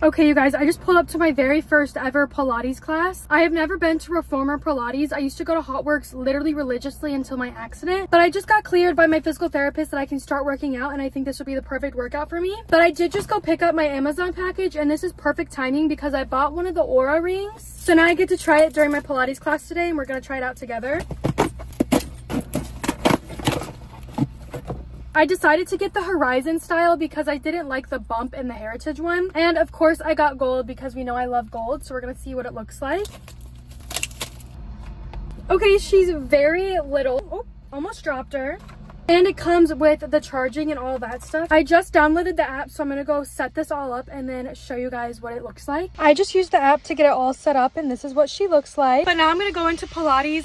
Okay, you guys, I just pulled up to my very first ever Pilates class. I have never been to Reformer Pilates. I used to go to Hotworx literally religiously until my accident, but I just got cleared by my physical therapist that I can start working out and I think this would be the perfect workout for me. But I did just go pick up my Amazon package and this is perfect timing because I bought one of the Oura rings. So now I get to try it during my Pilates class today and we're gonna try it out together. I decided to get the Horizon style because I didn't like the bump in the Heritage one. And of course I got gold because we know I love gold. So we're gonna see what it looks like. Okay, she's very little. Oh, almost dropped her. And it comes with the charging and all that stuff. I just downloaded the app, so I'm gonna go set this all up and then show you guys what it looks like. I just used the app to get it all set up and this is what she looks like. But now I'm gonna go into Pilates.